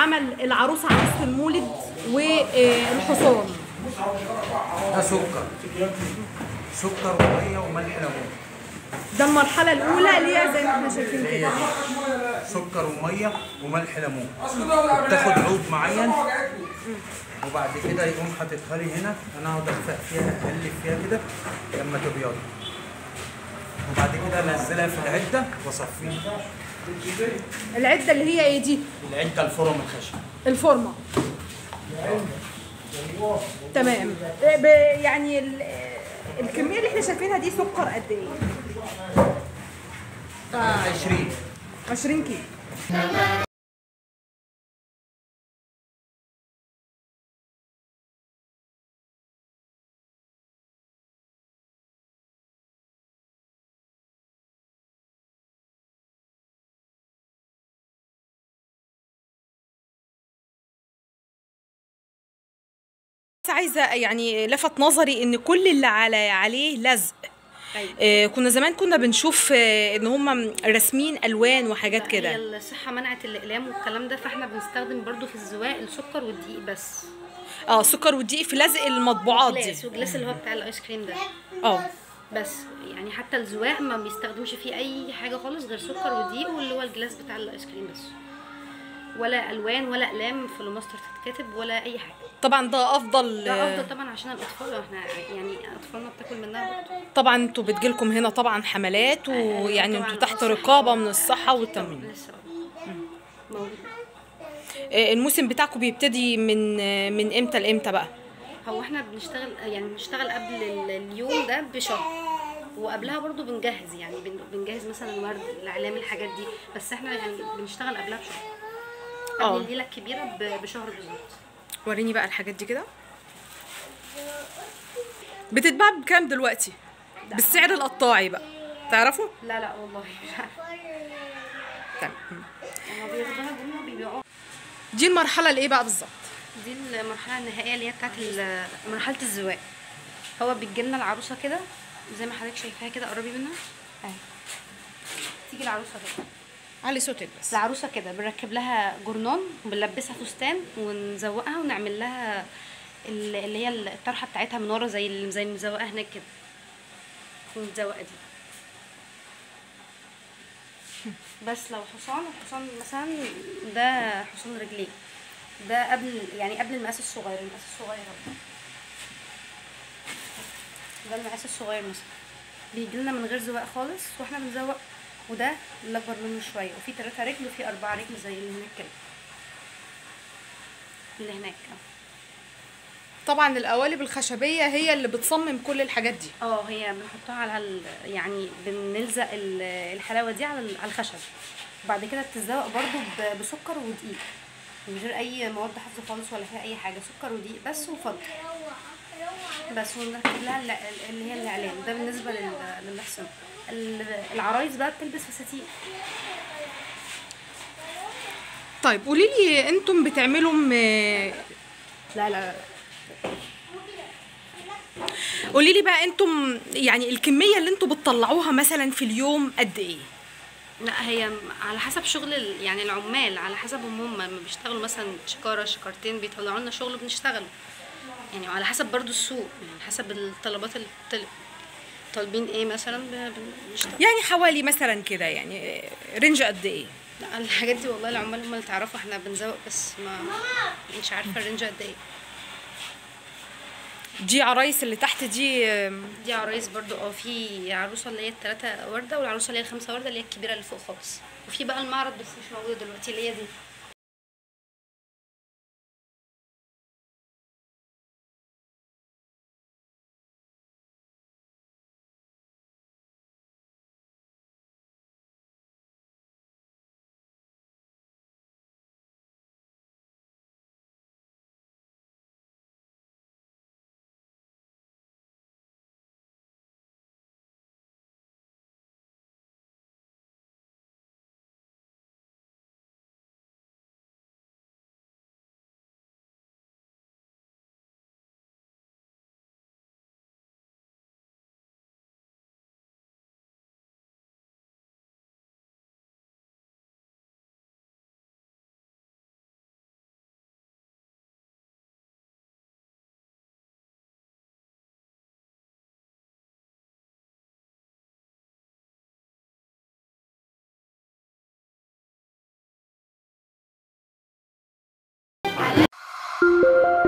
عمل العروسة عروسه المولد والحصان. ده سكر. سكر ومية وملح ليمون. ده المرحلة الأولى اللي هي زي ما إحنا شايفين هي كده سكر ومية وملح ليمون. بتاخد عود معين. وبعد كده يقوم حاططها لي هنا. أنا اقعد ادفق فيها أقلب فيها كده لما تبيض. وبعد كده أنزلها في العدة وأصفيها. العدة اللي هي إيه دي؟ العدة الفرم الخشب الفورمة. تمام. ب- يعني ال- الكمية اللي إحنا شايفينها دي سكر قد إيه؟ بتاع 20 20 كيلو. بس عايزة يعني لفت نظري إن كل اللي على عليه لزق. أيوة. آه كنا زمان كنا بنشوف آه إن هم راسمين ألوان وحاجات هي كده. الصحة منعت الإقلام والكلام ده فإحنا بنستخدم برضو في الزواق السكر والدقيق بس. آه سكر والدقيق في لزق المطبوعات دي. glass و glass اللي هو بتاع الآيس كريم ده. آه. بس يعني حتى الزواق ما بيستخدمش فيه أي حاجة خالص غير سكر ودقيق واللي هو ال glass بتاع الآيس كريم بس. ولا ألوان ولا أقلام في الماستر تتكتب ولا أي حاجة. طبعا ده أفضل ده أفضل طبعا عشان الأطفال إحنا يعني أطفالنا بتاكل منها برضو طبعا أنتوا بتجيلكم هنا طبعا حملات ويعني طبعاً أنتوا تحت رقابة من الصحة موجود. آه، الموسم بتاعكم بيبتدي من آه، من إمتى لإمتى بقى؟ هو إحنا بنشتغل يعني بنشتغل قبل ال- اليوم ده بشهر وقبلها برضو بنجهز يعني بن- بنجهز مثلا الورد الإعلام الحاجات دي. بس إحنا يعني بنشتغل قبلها بشهر. قبل الليلة الكبيرة بشهر بالظبط. وريني بقى الحاجات دي كده. بتتباع بكام دلوقتي؟ بالسعر القطاعي بقى. تعرفوا؟ لا لا والله مش عارفة. تمام. هما بياخدوها جمله بيبيعوها. دي المرحلة الايه بقى بالظبط؟ دي المرحلة النهائية اللي هي بتاعت مرحلة الزواج. هو بتجيلنا العروسة كده زي ما حضرتك شايفاها كده قربي منها؟ أهي. تيجي العروسة كده علي صوتك بس العروسه كده بنركب لها جرنان وبنلبسها فستان ونزوقها ونعمل لها ال- اللي هي الطرحة بتاعتها من ورا زي زي المزوقة هناك كده. المتزوقه دي. بس لو حصان الحصان مثلا ده حصان رجليه. ده قبل يعني قبل المقاس الصغير المقاس الصغير ده المقاس الصغير مثلا. بيجي لنا من غير زواق خالص وإحنا بنزوق وده اللي اكبر منه شوية وفي تلاتة رجل وفي أربعة رجل زي اللي هناك كده. اللي هناك آه. طبعا القوالب الخشبية هي اللي بتصمم كل الحاجات دي. آه هي بنحطها على ال... يعني بنلزق ال- الحلاوة دي على ال- على الخشب. بعد كده بتتزوق برضو بسكر ودقيق. من غير أي مواد حافظه خالص ولا فيها أي حاجة سكر ودقيق بس وفضل. بس ونركب لها الل- اللي هي الاعلام ده بالنسبة لل... للحصان العرايس بقى بتلبس فساتين طيب قولي لي أنتم بتعملوا م... لا لا. قولي لي بقى أنتم يعني الكمية اللي أنتم بتطلعوها مثلا في اليوم قد إيه؟ لا هي على حسب شغل يعني العمال على حسب هم هم لما بيشتغلوا مثلا شكاره شكارتين بيطلعوا لنا شغل بنشتغل. يعني وعلى حسب برضو السوق يعني حسب الطلبات اللي بتطلب طالبين إيه مثلا؟ بنشتغل يعني حوالي مثلا كده يعني range قد إيه؟ لا الحاجات دي والله العمال هم اللي تعرفوا إحنا بنزوق بس ما مش عارفة ال range قد إيه. دي عرايس اللي تحت دي دي عرايس برضو آه في عروسة اللي هي التلاتة وردة والعروسة اللي هي الخمسة وردة اللي هي الكبيرة اللي فوق خالص. وفي بقى المعرض بس مش موجودة دلوقتي اللي هي دي. you